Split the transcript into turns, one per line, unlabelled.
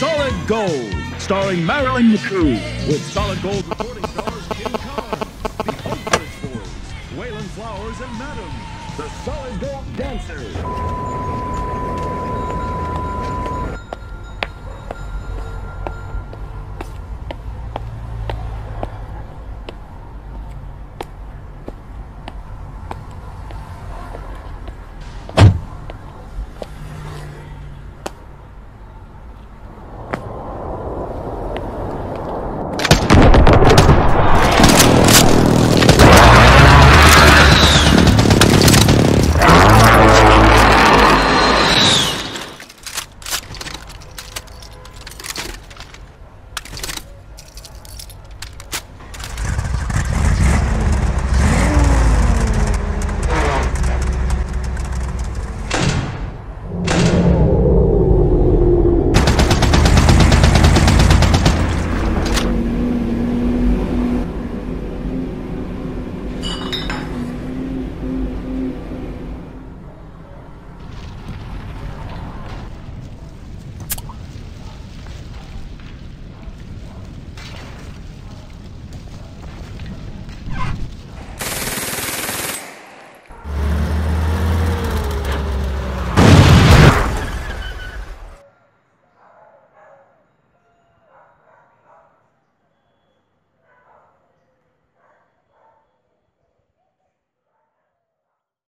Solid Gold, starring Marilyn McCoo, with Solid Gold recording stars Jim Khan, the Oak Ridge Boys, Wayland Flowers and Madame, the Solid Gold Dancers.